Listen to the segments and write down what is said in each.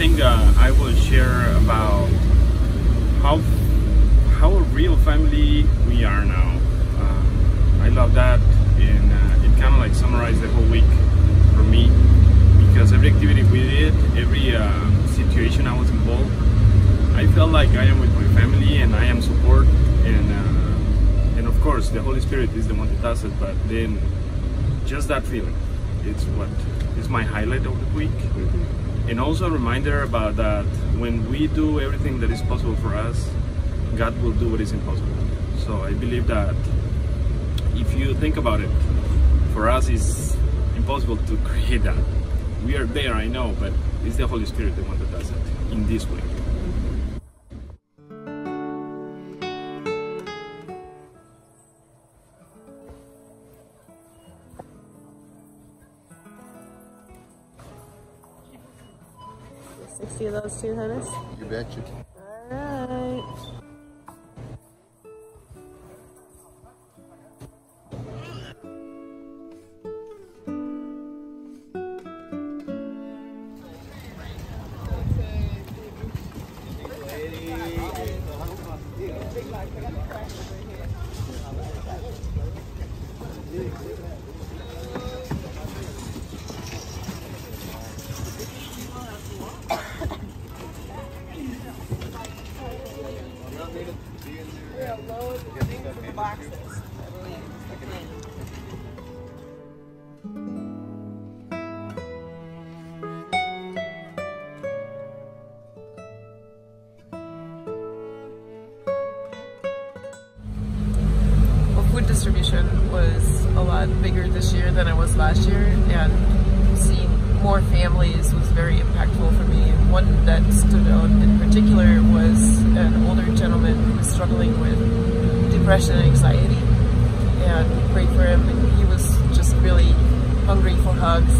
think uh, I will share about how how a real family we are now. Uh, I love that, and uh, it kind of like summarized the whole week for me because every activity we did, every uh, situation I was involved, I felt like I am with my family and I am support, and uh, and of course the Holy Spirit is the one that does it. But then, just that feeling, it's what is my highlight of the week. And also a reminder about that when we do everything that is possible for us, God will do what is impossible. So I believe that if you think about it, for us it's impossible to create that. We are there, I know, but it's the Holy Spirit the one that does it in this way. Sixty of those two, Hennis. You betcha. Distribution was a lot bigger this year than it was last year, and seeing more families was very impactful for me. One that stood out in particular was an older gentleman who was struggling with depression and anxiety, and prayed for him, and he was just really hungry for hugs.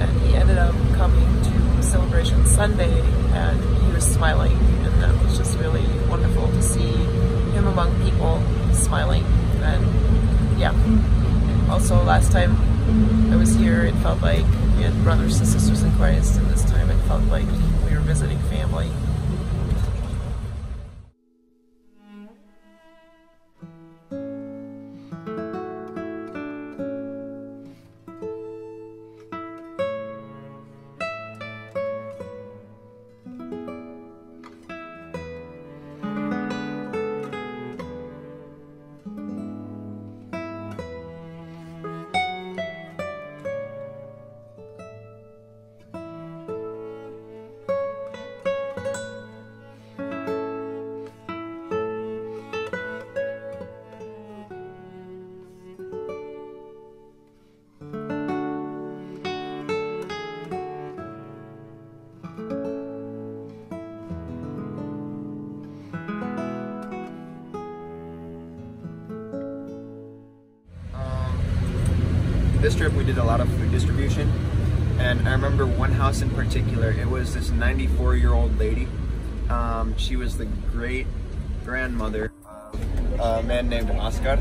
And he ended up coming to Celebration Sunday, and he was smiling, and that was just really wonderful to see him among people smiling yeah. Also last time I was here it felt like we had brothers and sisters in Christ and this time it felt like we were visiting family did a lot of food distribution. And I remember one house in particular it was this 94 year old lady. Um, she was the great grandmother of a man named Oscar.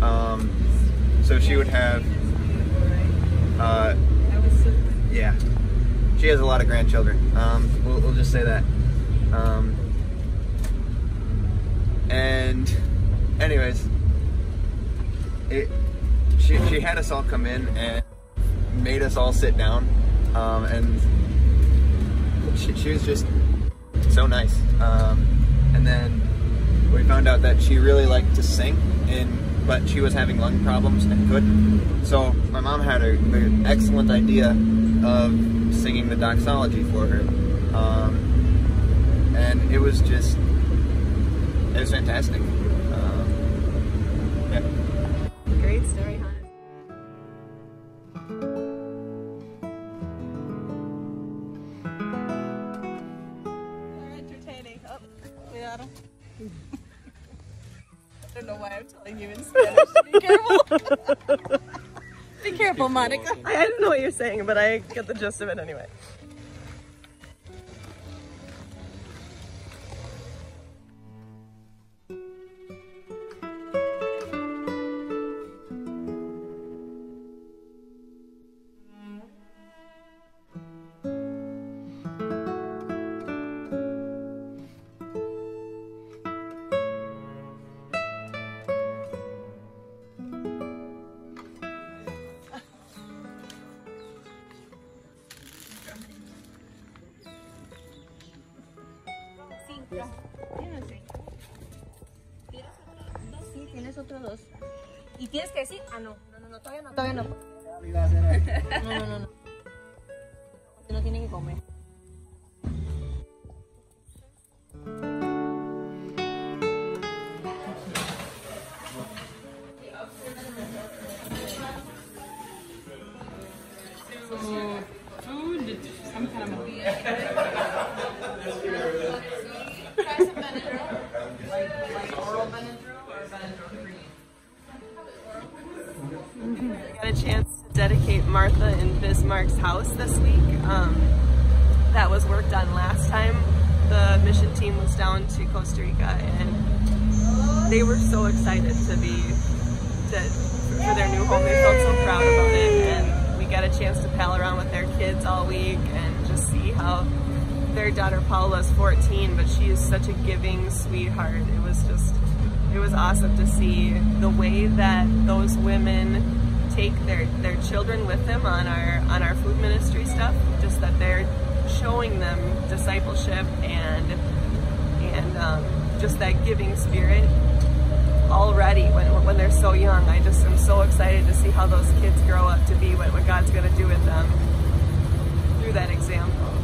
Um, so she would have uh, yeah she has a lot of grandchildren. Um, we'll, we'll just say that. Um, and anyways it, she, she had us all come in and made us all sit down um, and she, she was just so nice. Um, and then we found out that she really liked to sing and but she was having lung problems and couldn't. So my mom had an excellent idea of singing the doxology for her. Um, and it was just it was fantastic. Um, yeah. Great story, telling you in Spanish. Be careful. Be careful, Monica. I I don't know what you're saying, but I get the gist of it anyway. Bismarck's house this week. Um, that was work done last time. The mission team was down to Costa Rica and they were so excited to be to, for their new home. They felt so proud about it and we got a chance to pal around with their kids all week and just see how their daughter Paula is 14 but she is such a giving sweetheart. It was just it was awesome to see the way that those women take their their children with them on our on our food ministry stuff just that they're showing them discipleship and and um, just that giving spirit already when, when they're so young. I just am so excited to see how those kids grow up to be what, what God's going to do with them through that example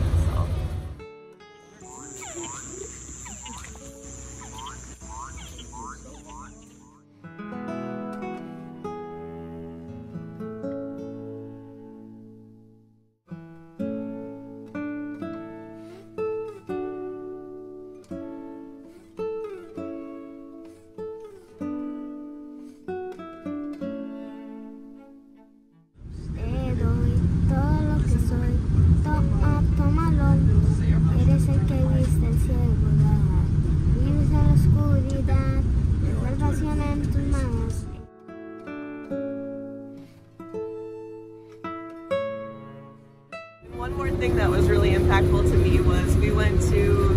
One thing that was really impactful to me was we went to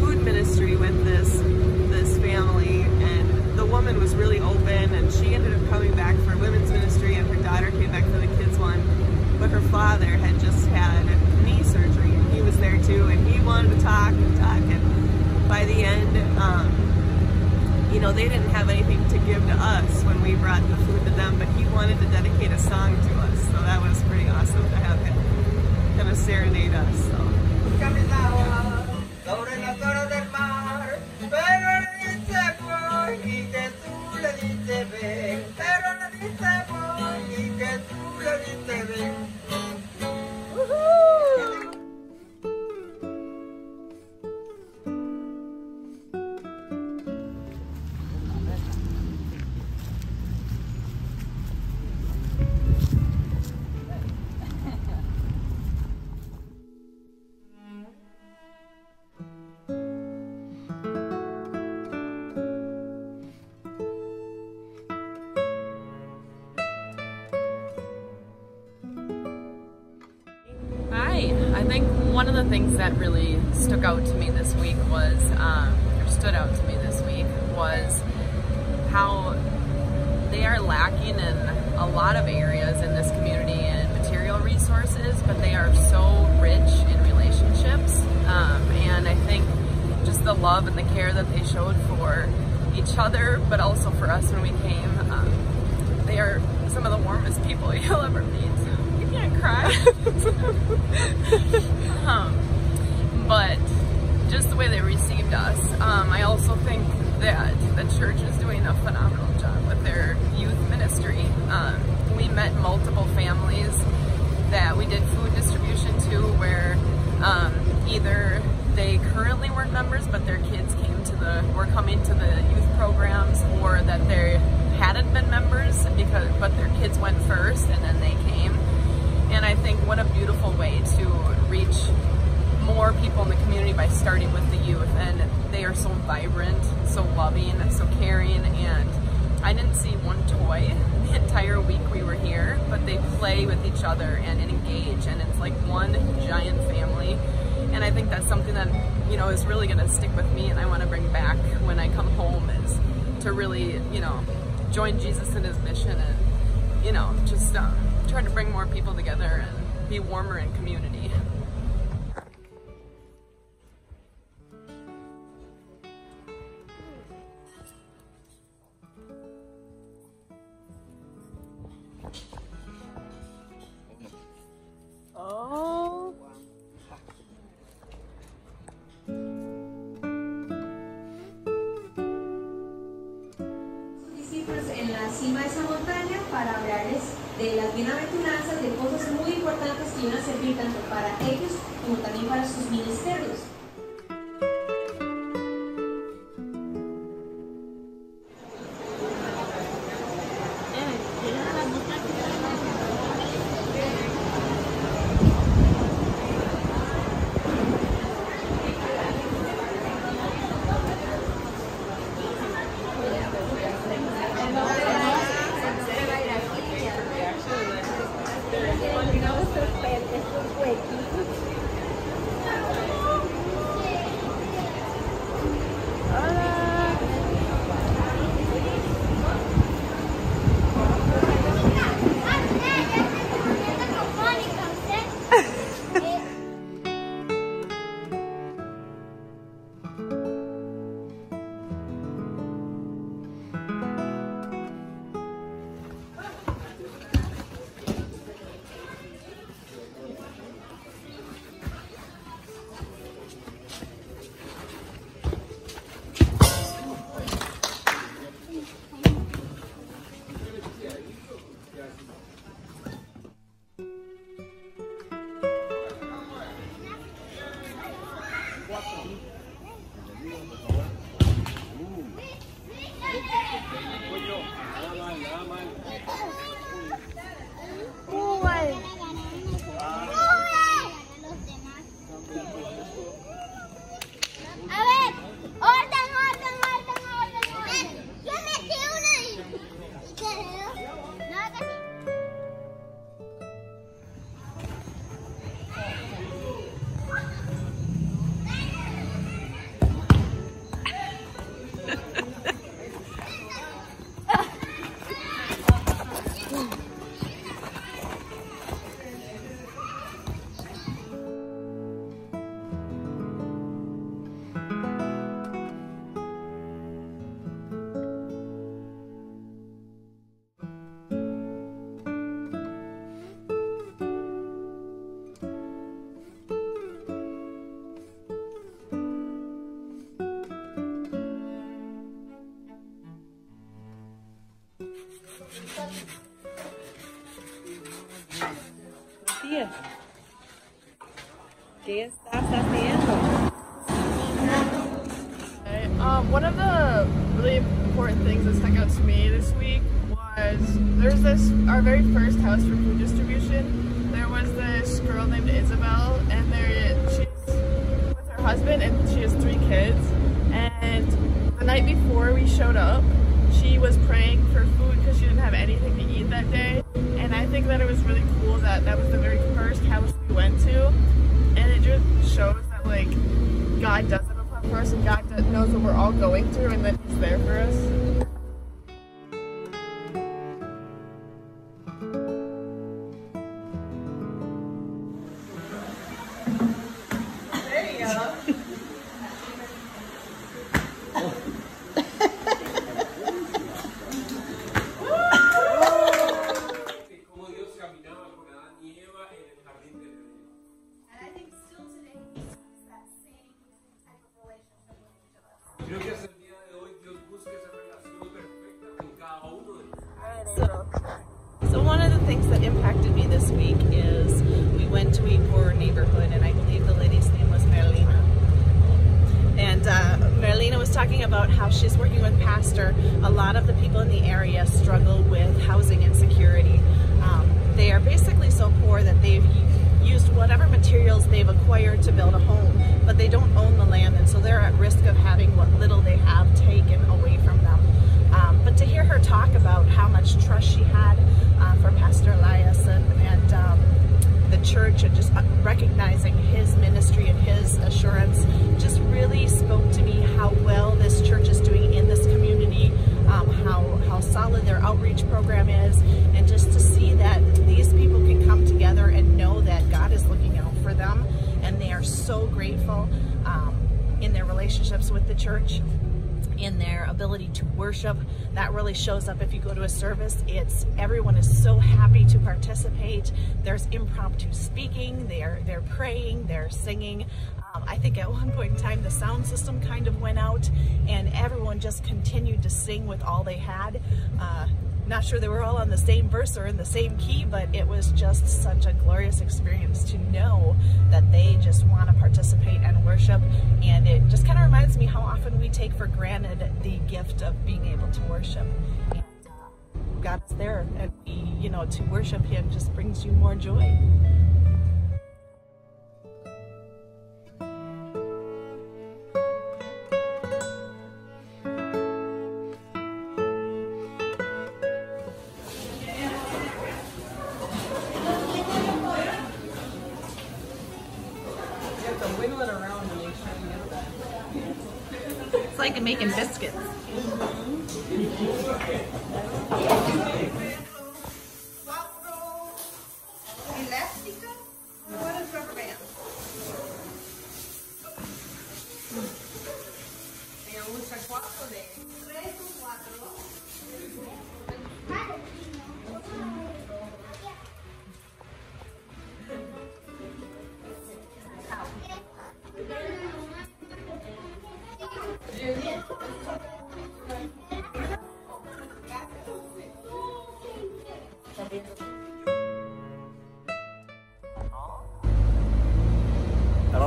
food ministry with this this family and the woman was really open and she ended up coming back for women's ministry and her daughter came back for the kids one. But her father had just had knee surgery and he was there too and he wanted to talk and talk and by the end um, you know they didn't have anything to give to us when we brought the food to them but he wanted to dedicate a song to us so that was pretty awesome to have him of serenade us. So. One of the things that really stuck out to me this week was, um, or stood out to me this week, was how they are lacking in a lot of areas in this community in material resources, but they are so rich in relationships. Um, and I think just the love and the care that they showed for each other, but also for us when we came, um, they are some of the warmest people you'll ever meet. Cry. um, but just the way they received us. Um, I also think that the church is doing a phenomenal de las bienaventuranzas, de cosas muy importantes que iban a servir tanto para ellos como también para sus ministerios. Tía, ¿qué estás haciendo? Um, one of the really important things that stuck out to me this week was there's this our very first house for food distribution. There was this girl named Isabel, and there she's with her husband, and she has three kids. And the night before we showed up, she was praying for because she didn't have anything to eat that day. And I think that it was really cool that that was the very first house we went to, and it just shows that like God does have a plan for us, and God knows what we're all going through, and that He's there for us. Church in their ability to worship, that really shows up if you go to a service. It's everyone is so happy to participate. There's impromptu speaking, they're they're praying, they're singing. Um, I think at one point in time the sound system kind of went out and everyone just continued to sing with all they had. Uh, not sure they were all on the same verse or in the same key, but it was just such a glorious experience to know that they just want to participate and worship. And it just kind of reminds me how often we take for granted the gift of being able to worship. And uh, God's there, and you know, to worship Him just brings you more joy. Like making biscuits.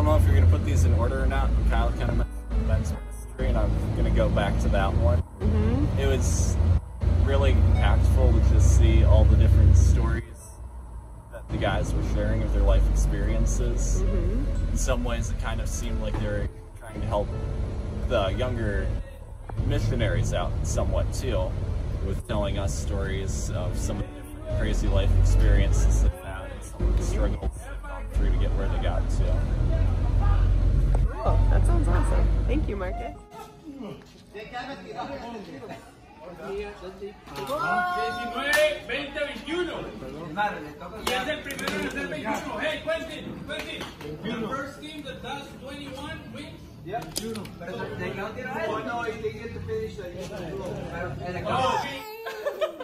Don't know if you're gonna put these in order or not. but Kyle kind of mentioned men's ministry, and I'm gonna go back to that one. Mm-hmm. It was really impactful to just see all the different stories that the guys were sharing of their life experiences. Mm-hmm. In some ways, it kind of seemed like they were trying to help the younger missionaries out somewhat too, with telling us stories of some of the different crazy life experiences they've had and some of the struggles they've gone through to get where they got to. Cool. That sounds awesome. Thank you, Marcus. 19, 20, 21. Y es el primero en hacer 21. Hey, Quentin, Quentin. Your first team that does 21 wins. Yeah. But they count it all? Oh, no, they get to finish the it Oh, okay.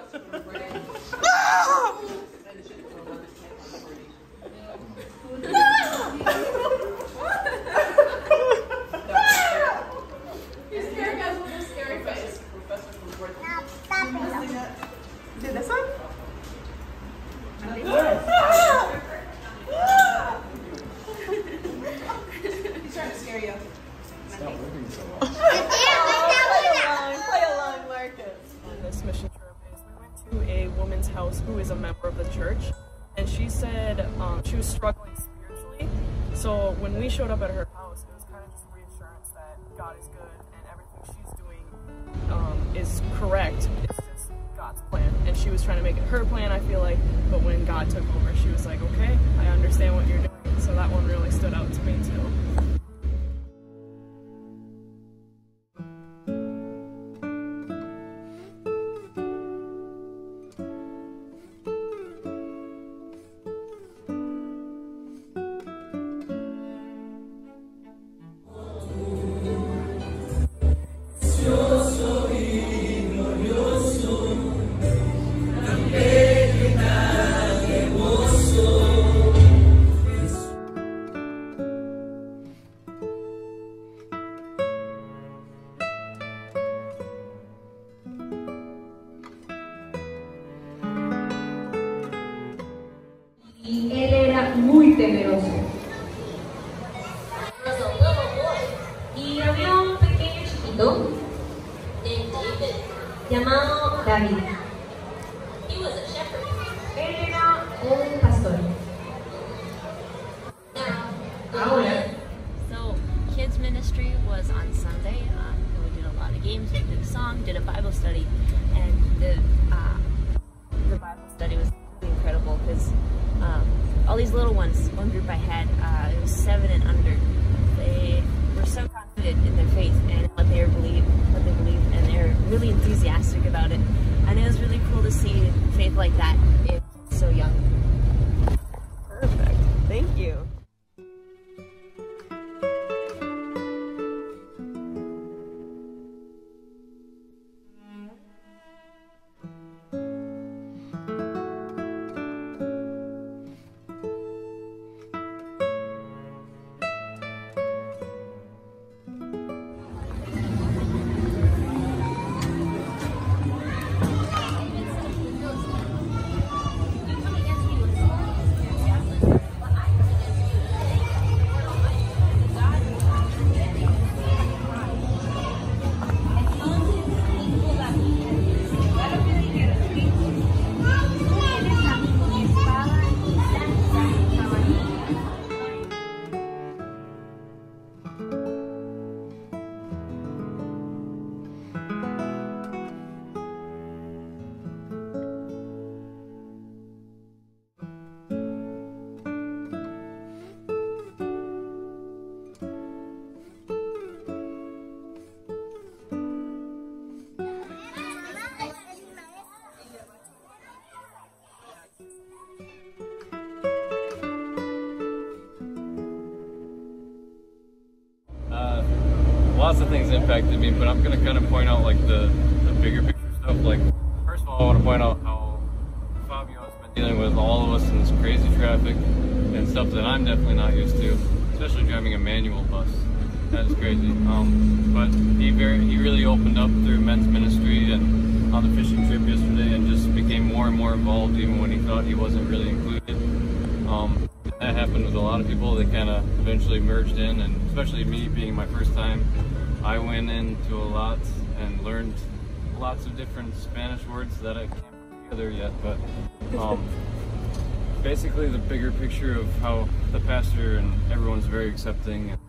Games. We did a song, did a Bible study, and the uh, the Bible study was incredible because um, all these little ones. One group I had, uh, it was seven and under. They were so confident in their faith and what they believe, what they believe, and they're really enthusiastic about it. And it was really cool to see faith like that in so young. Impacted but I'm gonna kind of point out like the, the bigger picture stuff. Like, first of all, I want to point out how Fabio has been dealing with all of us in this crazy traffic and stuff that I'm definitely not used to, especially driving a manual bus. That is crazy. Um, but he very he really opened up through men's ministry and on the fishing trip yesterday, and just became more and more involved, even when he thought he wasn't really included. Um, that happened with a lot of people. They kind of eventually merged in, and especially me being my first time, I went into a lot and learned lots of different Spanish words that I can't put together yet. But um, basically, the bigger picture of how the pastor and everyone's very accepting. And,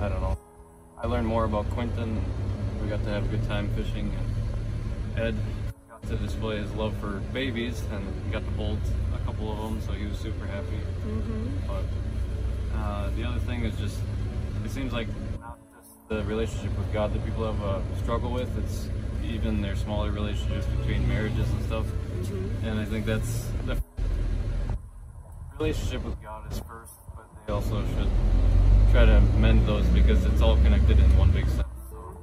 I don't know. I learned more about Quentin. And we got to have a good time fishing, and Ed got to display his love for babies, and got to hold a couple of them, so he was super happy. Mhm. But uh, the other thing is just, it seems like the relationship with God that people have a struggle with, it's even their smaller relationships between marriages and stuff. Mm-hmm. And I think that's the relationship with God is first, but they also should try to mend those because it's all connected in one big sense. So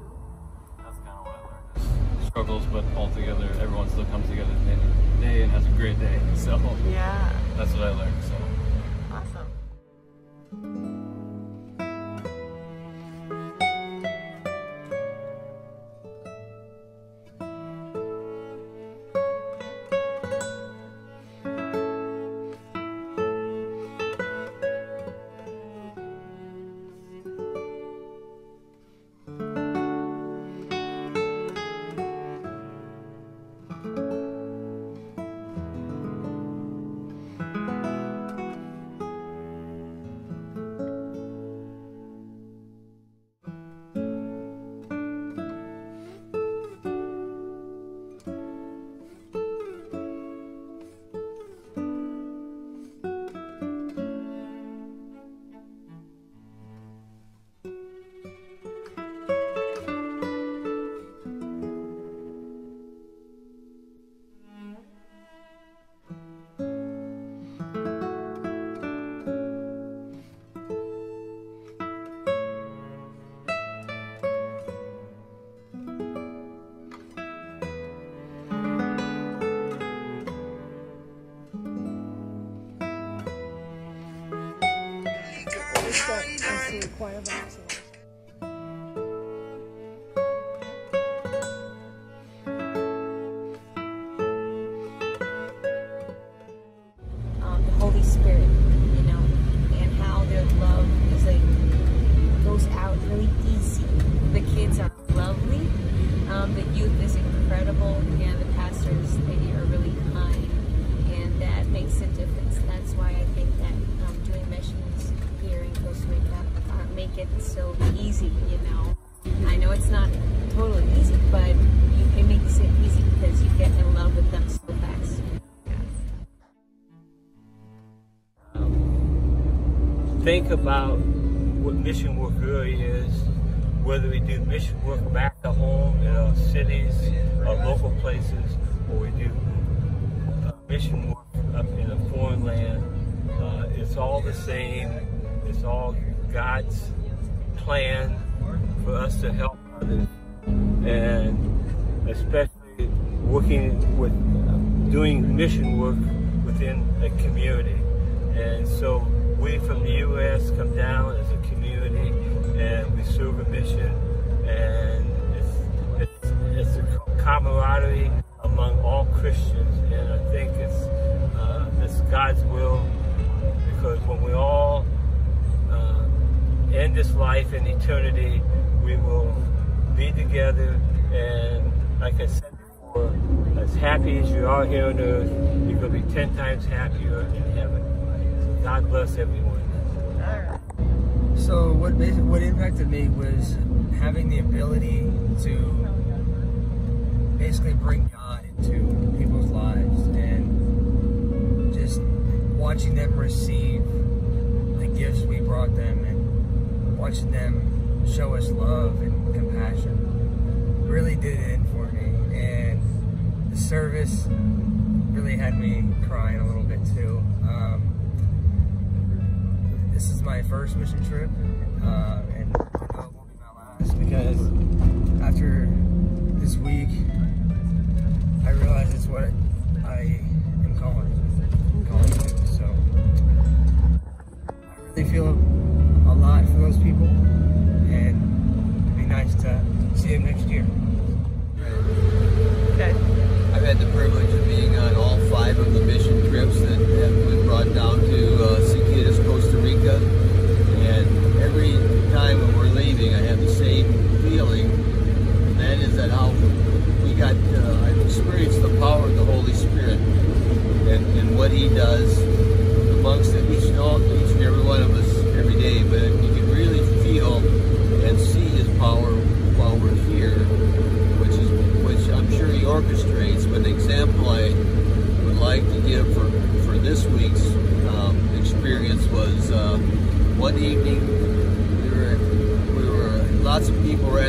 that's kind of what I learned. Struggles, but all together, everyone still comes together at the end of the day and has a great day. So Yeah. that's what I learned. So. So easy, you know. I know it's not totally easy, but you, it makes it easy because you get in love with them so fast. think about what mission work really is, whether we do mission work back to home in our cities, our local places, or we do uh, mission work up in a foreign land. Uh, it's all the same. It's all God's plan for us to help others, and especially working with doing mission work within a community. And so we from the U.S. come life in eternity, we will be together and like I said before, as happy as you are here on earth, you're going to be 10 times happier in heaven. God bless everyone. So what basi- what impacted me was having the ability to basically bring God into people's lives and just watching them receive the gifts we brought them and watching them show us love and compassion really did it in for me and the service really had me crying a little bit too. Um, this is my first mission trip, uh, and I won't be my last because after this week, I realize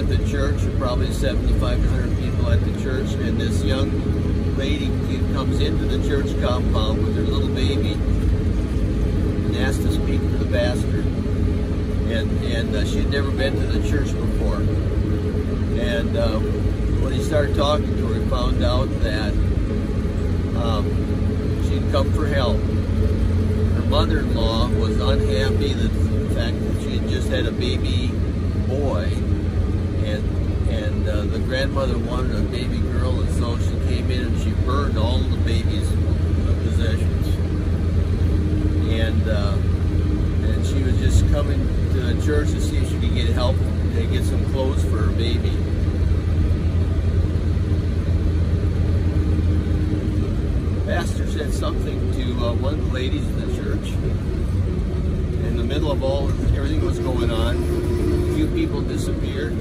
at the church, probably 75 to 100 people at the church, and this young lady comes into the church compound with her little baby and asked to speak to the pastor. And and uh, she had never been to the church before. And uh, when he started talking to her, he found out that um, she'd come for help. Her mother-in-law was unhappy that the fact that she had just had a baby boy, the grandmother wanted a baby girl, and so she came in and she burned all the baby's possessions. And uh, and she was just coming to the church to see if she could get help and get some clothes for her baby. Pastor said something to uh, one of the ladies in the church. In the middle of all everything was going on, a few people disappeared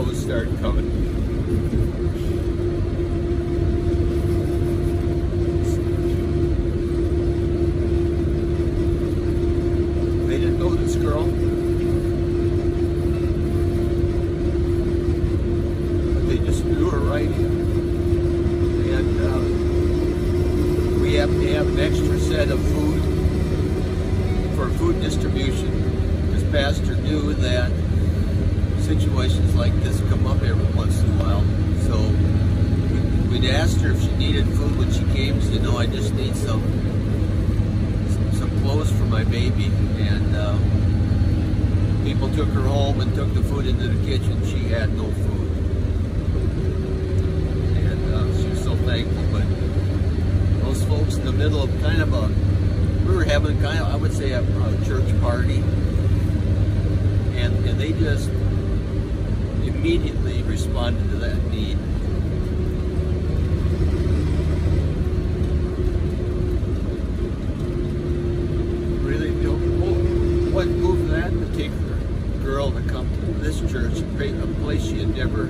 and clothes started coming. They didn't know this girl. But they just drew her right in. And uh, we have to have an extra set of food for food distribution. This pastor knew that situations like this come up every once in a while. So we'd asked her if she needed food when she came. She said, no, I just need some some clothes for my baby. And uh, people took her home and took the kitchen. She had no food. And uh, she was so thankful. But those folks in the middle of kind of a, we were having kind of, I would say, a, a church party. And, and they just immediately responded to that need. Really, you know, what moved that particular girl to come to this church, a place she had never